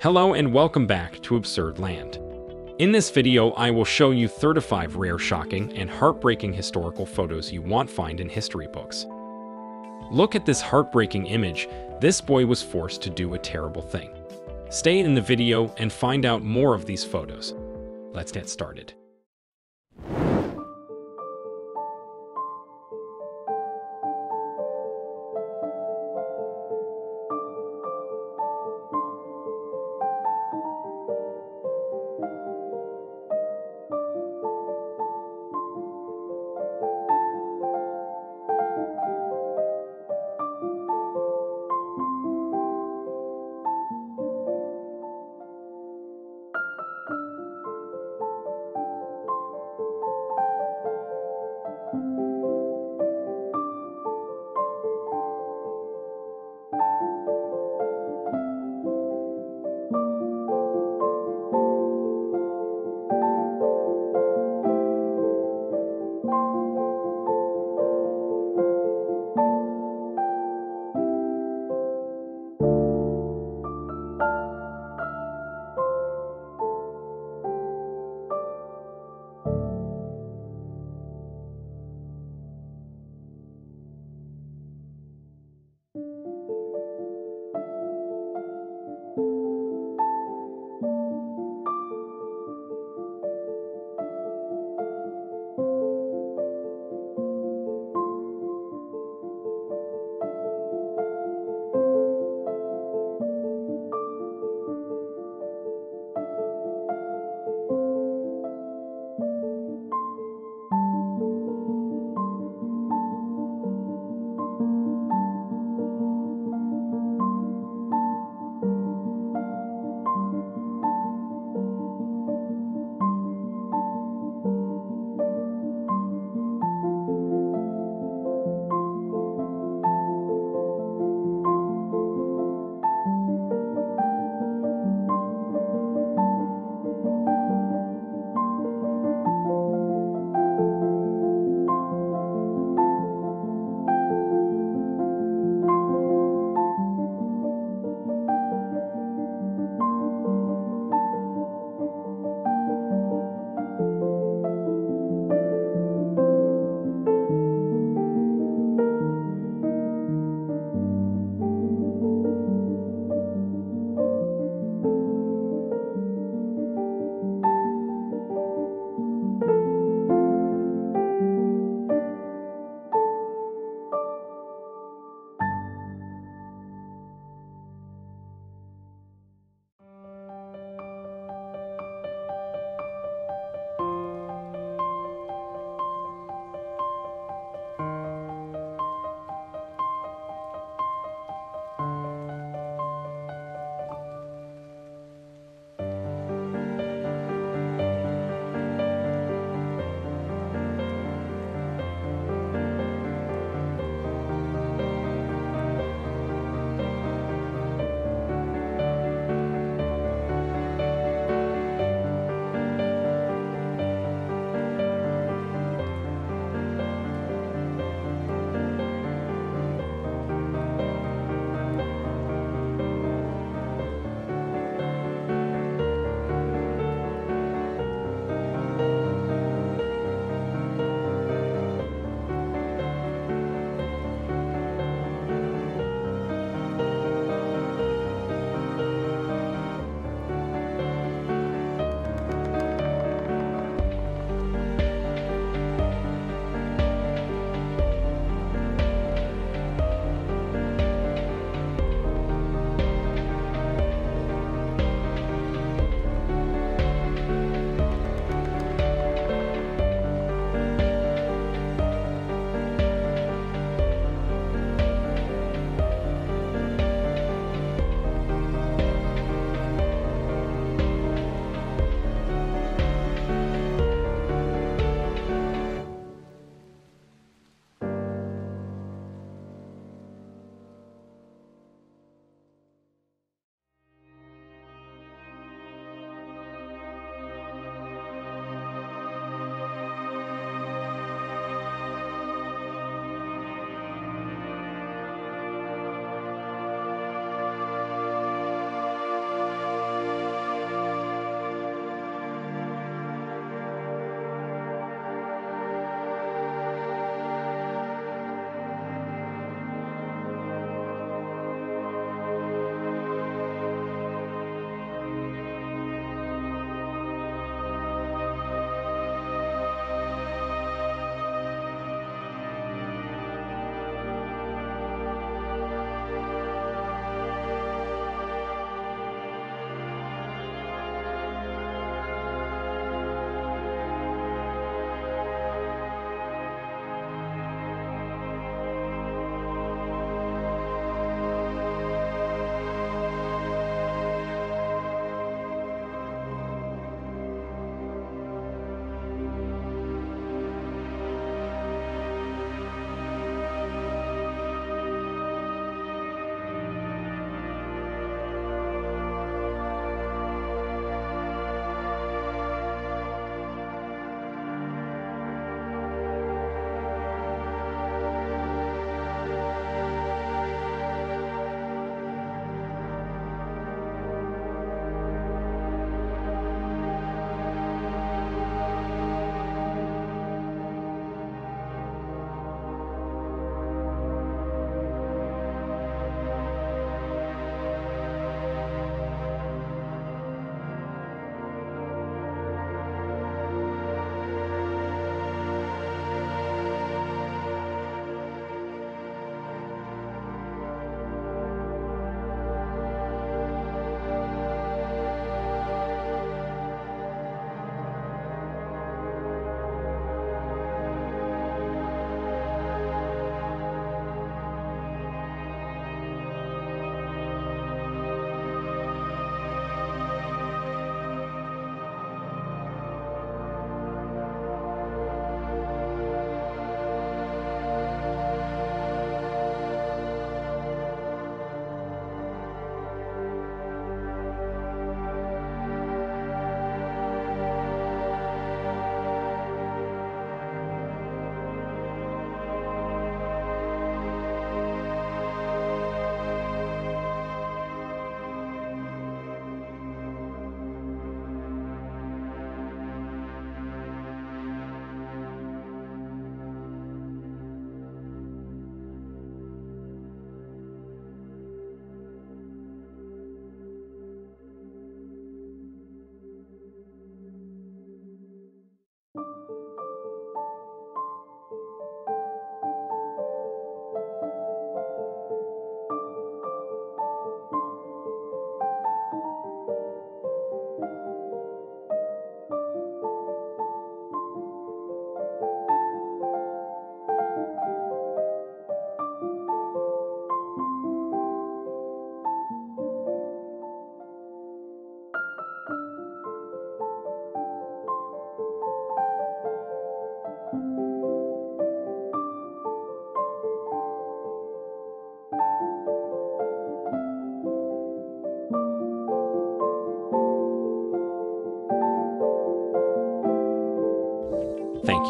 Hello and welcome back to Absurd Land. In this video, I will show you 35 rare, shocking, and heartbreaking historical photos you won't find in history books. Look at this heartbreaking image. This boy was forced to do a terrible thing. Stay in the video and find out more of these photos. Let's get started.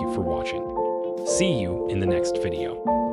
You for watching. See you in the next video.